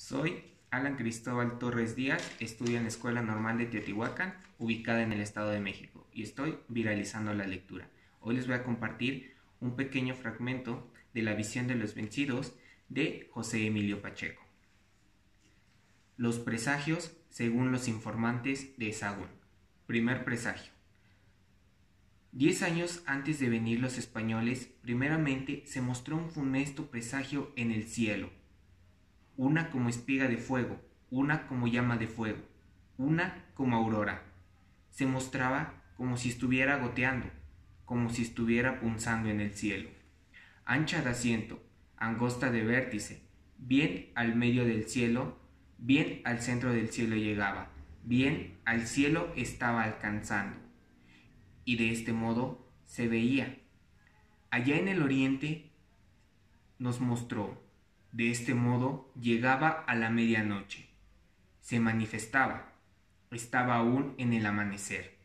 Soy Alan Cristóbal Torres Díaz, estudio en la Escuela Normal de Teotihuacán, ubicada en el Estado de México, y estoy viralizando la lectura. Hoy les voy a compartir un pequeño fragmento de La visión de los vencidos de José Emilio Pacheco. Los presagios según los informantes de Sagún. Primer presagio. Diez años antes de venir los españoles, primeramente se mostró un funesto presagio en el cielo una como espiga de fuego, una como llama de fuego, una como aurora. Se mostraba como si estuviera goteando, como si estuviera punzando en el cielo. Ancha de asiento, angosta de vértice, bien al medio del cielo, bien al centro del cielo llegaba, bien al cielo estaba alcanzando. Y de este modo se veía. Allá en el oriente nos mostró de este modo llegaba a la medianoche. Se manifestaba. Estaba aún en el amanecer.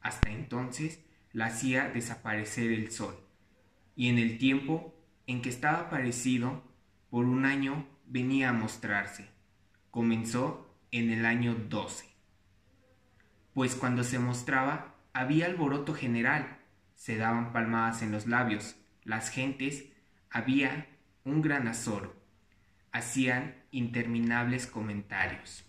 Hasta entonces la hacía desaparecer el sol. Y en el tiempo en que estaba aparecido, por un año venía a mostrarse. Comenzó en el año 12. Pues cuando se mostraba había alboroto general, se daban palmadas en los labios, las gentes, había un gran azoro hacían interminables comentarios.